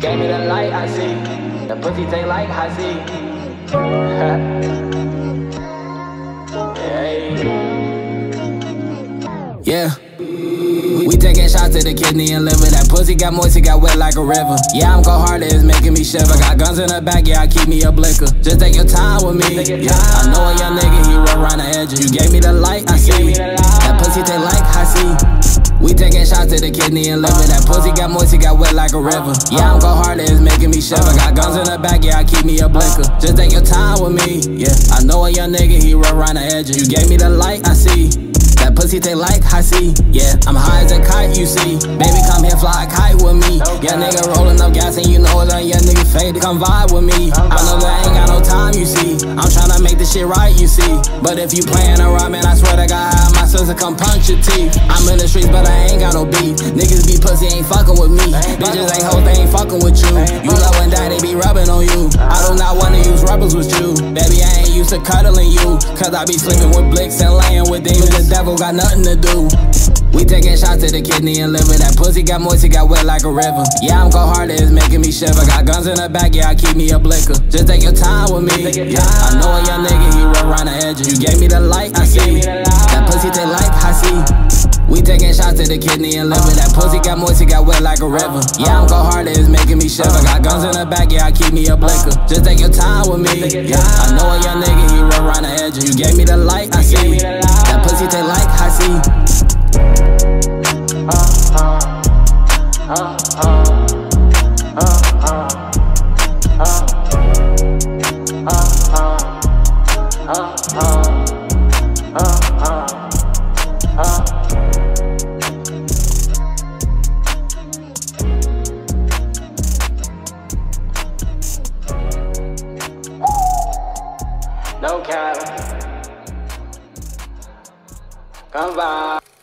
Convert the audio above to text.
Gave me the light, I see. The pussy take like I see. Yeah. We taking shots to the kidney and liver. That pussy got moist, it got wet like a river. Yeah, I'm go hard, it's making me shiver. Got guns in the back, yeah, I keep me a blicker. Just take your time with me. Yeah, I know a young nigga, he run around the edges. You gave me the light, I see. That pussy take like I see. We taking shots to the kidney and liver. That pussy got moist, it got wet like a river. Yeah, I'm go hard, it's making me shiver. Got guns in the back, yeah, I keep me a blicker. Just take your time with me. Yeah, I know a young nigga, he run around the edges. You gave me the light, I see. That pussy take like I see. Yeah, I'm high as a kite, you see. Baby, come here, fly a kite Yeah, nigga rolling up gas and you know it your nigga faded. Come vibe with me. I know that I ain't got no time, you see. I'm tryna make this shit right, you see. But if you playing around, man, I swear to God, my sister come punch your teeth. I'm in the streets, but I ain't got no beef. Niggas be pussy, ain't fucking with me. Bitches ain't hoes, they ain't fucking with you. You love when die, they be rubbing on you. I do not wanna use rubbers with you. Baby, I ain't used to cuddling you. Cause I be sleeping with blicks and laying with demons. The devil got nothing to do. We taking shots to the kidney and liver. That pussy got moist, it got wet like a river. Yeah, I'm go hard, it's making me shiver. Got guns in the back, yeah, I keep me a blicker. Just take your time with me. Yeah, I know a young nigga, he run around the edges. You gave me the light, I see. That pussy take like I see. We taking shots to the kidney and liver. That pussy got moist, it got wet like a river. Yeah, I'm go hard, it's making me shiver. Got guns in the back, yeah, I keep me a blicker. Just take your time with me. Yeah, I know a young nigga, he run around the edges. You gave me the light, I see. That pussy take like I see. No cap. Come by.